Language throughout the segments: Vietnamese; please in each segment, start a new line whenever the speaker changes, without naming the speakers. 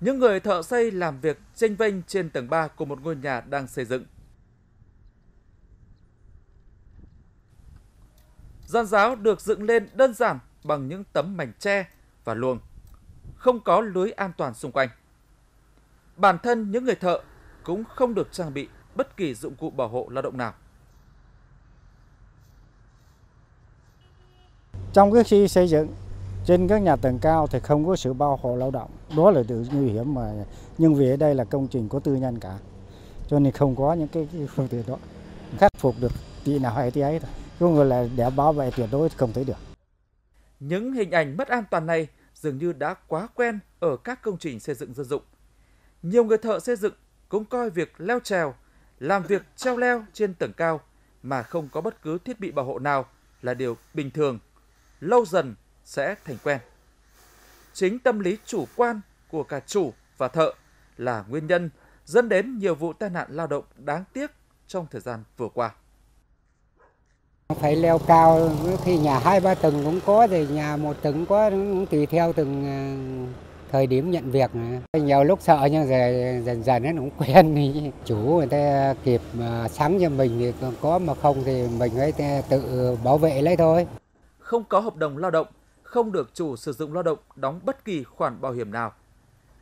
những người thợ xây làm việc tranh vênh trên tầng 3 của một ngôi nhà đang xây dựng. Gian giáo được dựng lên đơn giản bằng những tấm mảnh tre và luồng, không có lưới an toàn xung quanh. Bản thân những người thợ cũng không được trang bị bất kỳ dụng cụ bảo hộ lao động nào.
Trong cái khi xây dựng trên các nhà tầng cao thì không có sự bao hộ lao động, đó là điều nguy hiểm mà nhưng vì ở đây là công trình có tư nhân cả, cho nên không có những cái, cái phương tiện đó. Khắc phục được chị nào hay tí ấy thôi, không người là để bảo vệ tuyệt đối không thấy được.
Những hình ảnh mất an toàn này dường như đã quá quen ở các công trình xây dựng dân dụng. Nhiều người thợ xây dựng cũng coi việc leo trèo, làm việc treo leo trên tầng cao mà không có bất cứ thiết bị bảo hộ nào là điều bình thường, lâu dần sẽ thành quen. Chính tâm lý chủ quan của cả chủ và thợ là nguyên nhân dẫn đến nhiều vụ tai nạn lao động đáng tiếc trong thời gian vừa qua.
Phải leo cao, khi nhà hai ba tầng cũng có, thì nhà một tầng có, cũng tùy theo từng thời điểm nhận việc nhiều lúc sợ nhưng rồi dần dần nó cũng quen chủ người ta kịp sáng cho mình thì có mà không thì mình phải tự bảo vệ lấy thôi
không có hợp đồng lao động không được chủ sử dụng lao động đóng bất kỳ khoản bảo hiểm nào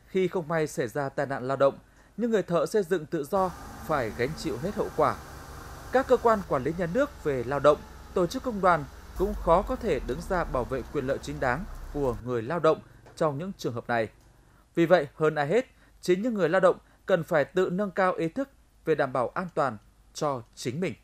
khi không may xảy ra tai nạn lao động những người thợ xây dựng tự do phải gánh chịu hết hậu quả các cơ quan quản lý nhà nước về lao động tổ chức công đoàn cũng khó có thể đứng ra bảo vệ quyền lợi chính đáng của người lao động trong những trường hợp này. Vì vậy, hơn ai hết, chính những người lao động cần phải tự nâng cao ý thức về đảm bảo an toàn cho chính mình.